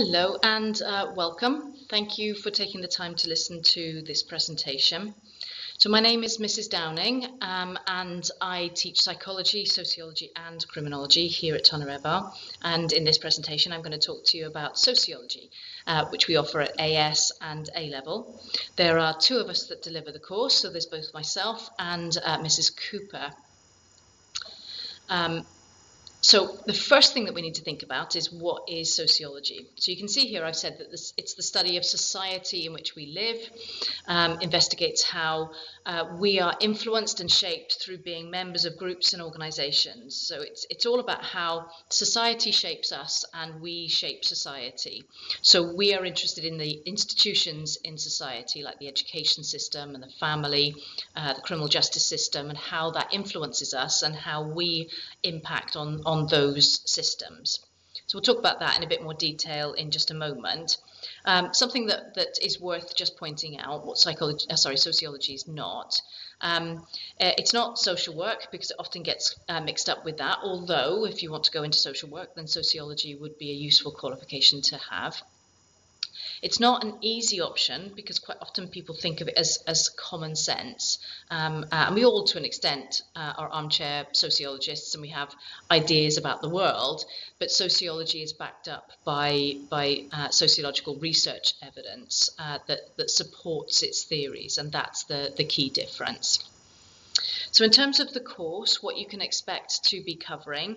Hello and uh, welcome. Thank you for taking the time to listen to this presentation. So my name is Mrs. Downing um, and I teach psychology, sociology and criminology here at Tonyrefail. And in this presentation I'm going to talk to you about sociology, uh, which we offer at AS and A level. There are two of us that deliver the course, so there's both myself and uh, Mrs. Cooper. Um, so the first thing that we need to think about is what is sociology. So you can see here I've said that this, it's the study of society in which we live, um, investigates how uh, we are influenced and shaped through being members of groups and organizations. So it's, it's all about how society shapes us and we shape society. So we are interested in the institutions in society, like the education system and the family, uh, the criminal justice system, and how that influences us and how we impact on, on those systems. So we'll talk about that in a bit more detail in just a moment. Um, something that, that is worth just pointing out, what psychology, uh, sorry, sociology is not. Um, uh, it's not social work because it often gets uh, mixed up with that. Although, if you want to go into social work, then sociology would be a useful qualification to have. It's not an easy option because quite often people think of it as, as common sense. Um, uh, and we all, to an extent, uh, are armchair sociologists and we have ideas about the world, but sociology is backed up by, by uh, sociological research evidence uh, that, that supports its theories, and that's the, the key difference. So in terms of the course, what you can expect to be covering,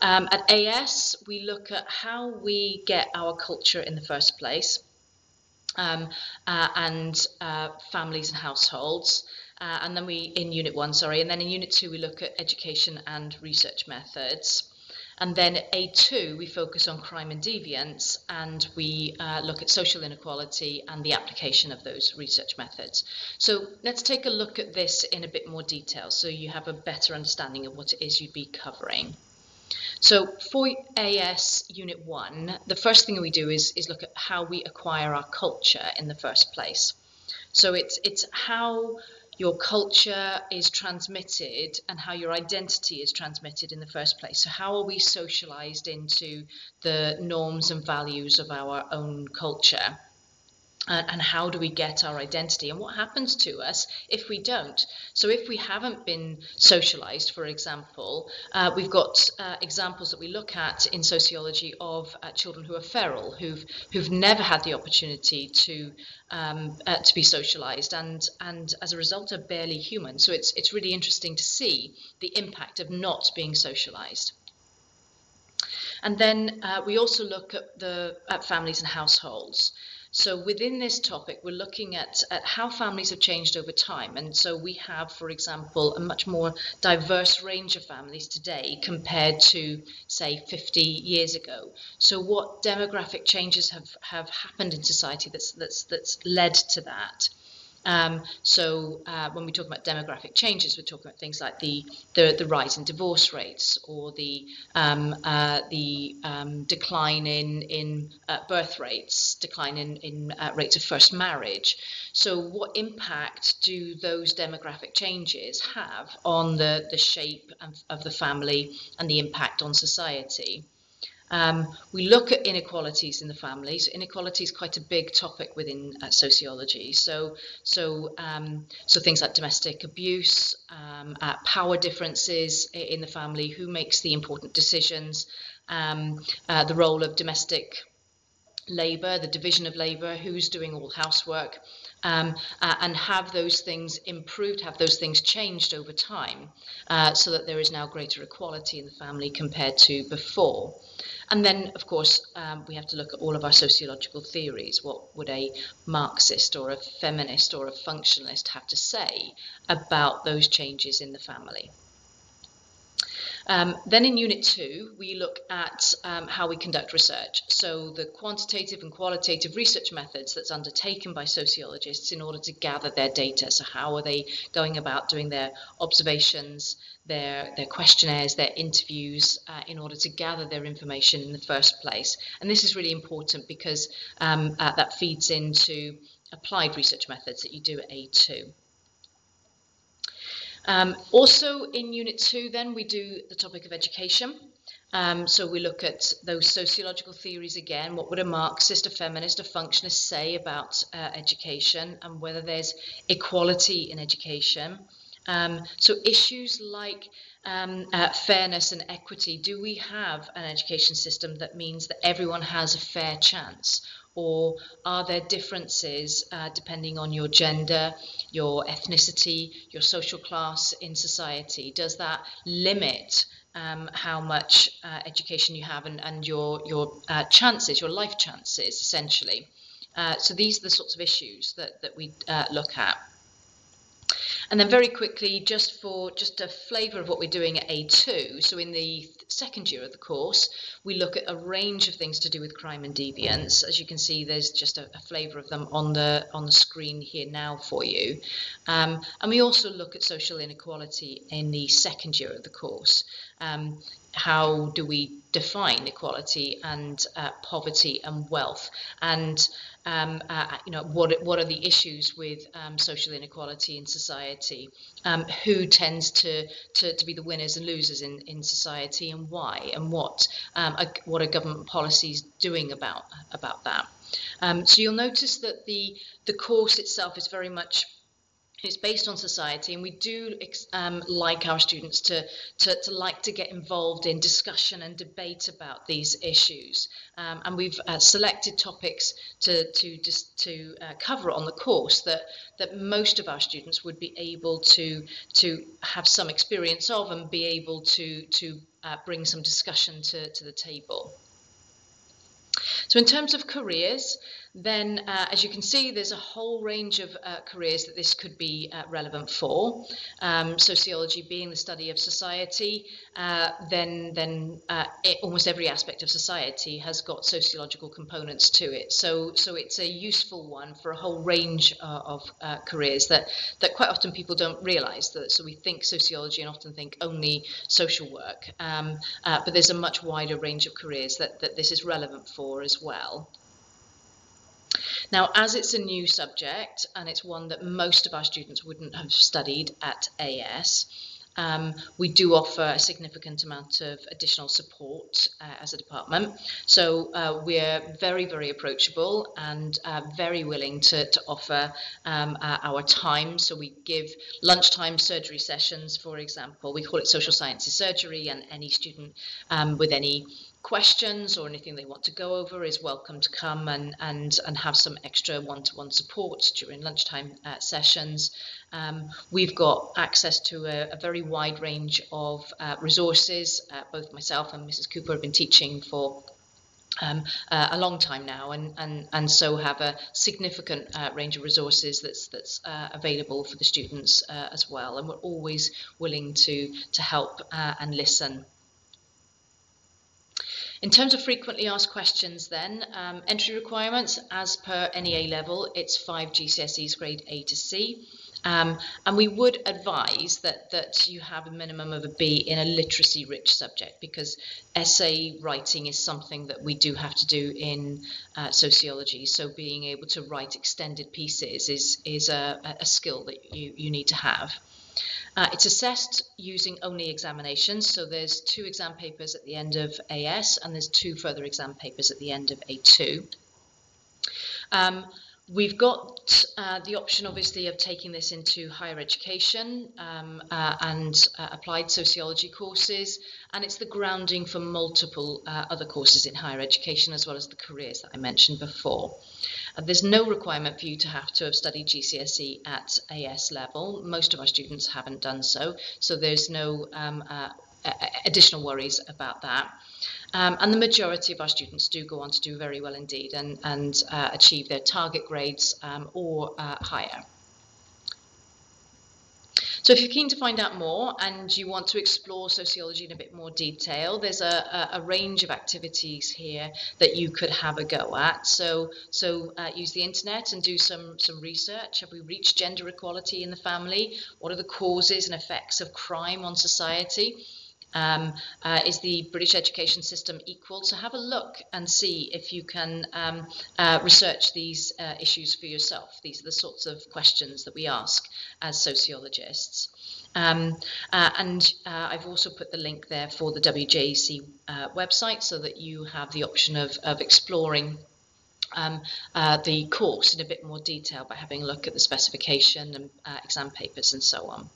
um, at AS, we look at how we get our culture in the first place um, uh, and uh, families and households. Uh, and then we, in Unit 1, sorry, and then in Unit 2 we look at education and research methods. And then at A2 we focus on crime and deviance and we uh, look at social inequality and the application of those research methods. So let's take a look at this in a bit more detail so you have a better understanding of what it is you'd be covering. So for AS Unit 1, the first thing we do is, is look at how we acquire our culture in the first place. So it's, it's how your culture is transmitted and how your identity is transmitted in the first place. So how are we socialized into the norms and values of our own culture? And how do we get our identity and what happens to us if we don't? So if we haven't been socialized for example uh, we've got uh, examples that we look at in sociology of uh, children who are feral who've who've never had the opportunity to um, uh, to be socialized and and as a result are barely human. So it's it's really interesting to see the impact of not being socialized. And then uh, we also look at the at families and households so within this topic, we're looking at, at how families have changed over time. And so we have, for example, a much more diverse range of families today compared to, say, 50 years ago. So what demographic changes have, have happened in society that's, that's, that's led to that? Um, so uh, when we talk about demographic changes, we're talking about things like the the, the rise in divorce rates or the um, uh, the um, decline in in uh, birth rates, decline in in uh, rates of first marriage. So what impact do those demographic changes have on the the shape of, of the family and the impact on society? Um, we look at inequalities in the families. Inequality is quite a big topic within uh, sociology. So, so, um, so things like domestic abuse, um, uh, power differences in the family, who makes the important decisions, um, uh, the role of domestic labour, the division of labour, who's doing all housework, um, uh, and have those things improved, have those things changed over time, uh, so that there is now greater equality in the family compared to before. And then, of course, um, we have to look at all of our sociological theories. What would a Marxist or a feminist or a functionalist have to say about those changes in the family? Um, then in Unit 2, we look at um, how we conduct research. So the quantitative and qualitative research methods that's undertaken by sociologists in order to gather their data. So how are they going about doing their observations, their, their questionnaires, their interviews uh, in order to gather their information in the first place. And this is really important because um, uh, that feeds into applied research methods that you do at A2. Um, also in Unit 2 then we do the topic of education. Um, so we look at those sociological theories again. What would a Marxist, a feminist, a functionist say about uh, education and whether there's equality in education? Um, so issues like um, uh, fairness and equity, do we have an education system that means that everyone has a fair chance? Or are there differences uh, depending on your gender, your ethnicity, your social class in society? Does that limit um, how much uh, education you have and, and your, your uh, chances, your life chances, essentially? Uh, so these are the sorts of issues that, that we uh, look at. And then very quickly, just for just a flavour of what we're doing at A2, so in the second year of the course, we look at a range of things to do with crime and deviance. As you can see, there's just a, a flavour of them on the on the screen here now for you. Um, and we also look at social inequality in the second year of the course. Um, how do we define equality and uh, poverty and wealth? And um, uh, you know, what what are the issues with um, social inequality in society? Um, who tends to, to, to be the winners and losers in, in society, and why? And what um, are, what are government policies doing about about that? Um, so you'll notice that the the course itself is very much it's based on society, and we do um, like our students to, to, to, like to get involved in discussion and debate about these issues. Um, and we've uh, selected topics to to to uh, cover on the course that that most of our students would be able to to have some experience of and be able to to uh, bring some discussion to, to the table. So in terms of careers, then uh, as you can see, there's a whole range of uh, careers that this could be uh, relevant for. Um, sociology being the study of society, uh, then then uh, it, almost every aspect of society has got sociological components to it. So so it's a useful one for a whole range uh, of careers that that quite often people don't realise that. So we think sociology and often think only social work, um, but there's a much wider range of careers that that this is relevant for as well. Now, as it's a new subject and it's one that most of our students wouldn't have studied at AS, um, we do offer a significant amount of additional support uh, as a department. So uh, we're very, very approachable and uh, very willing to, to offer um, uh, our time. So we give lunchtime surgery sessions, for example. We call it social sciences surgery, and any student um, with any questions or anything they want to go over is welcome to come and and and have some extra one-to-one support during lunchtime uh, sessions um, we've got access to a, a very wide range of uh, resources uh, both myself and Mrs Cooper have been teaching for um, uh, a long time now, and, and, and so have a significant uh, range of resources that's that's uh, available for the students uh, as well. And we're always willing to to help uh, and listen. In terms of frequently asked questions then, um, entry requirements as per NEA level, it's five GCSEs grade A to C. Um, and we would advise that, that you have a minimum of a B in a literacy rich subject because essay writing is something that we do have to do in uh, sociology. So being able to write extended pieces is, is a, a skill that you, you need to have. Uh, it's assessed using only examinations, so there's two exam papers at the end of AS and there's two further exam papers at the end of A2. Um, We've got uh, the option, obviously, of taking this into higher education um, uh, and uh, applied sociology courses, and it's the grounding for multiple uh, other courses in higher education as well as the careers that I mentioned before. Uh, there's no requirement for you to have to have studied GCSE at AS level. Most of our students haven't done so, so there's no um, uh, additional worries about that. Um, and the majority of our students do go on to do very well indeed and, and uh, achieve their target grades um, or uh, higher. So if you're keen to find out more and you want to explore sociology in a bit more detail, there's a, a, range of activities here that you could have a go at. So, so uh, use the internet and do some, some research. Have we reached gender equality in the family? What are the causes and effects of crime on society? Um, uh, is the British education system equal? So have a look and see if you can um, uh, research these uh, issues for yourself. These are the sorts of questions that we ask as sociologists. Um, uh, and uh, I've also put the link there for the WJEC uh, website so that you have the option of, of exploring um, uh, the course in a bit more detail by having a look at the specification and uh, exam papers and so on.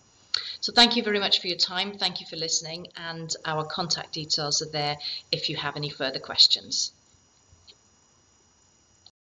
So thank you very much for your time. Thank you for listening and our contact details are there if you have any further questions.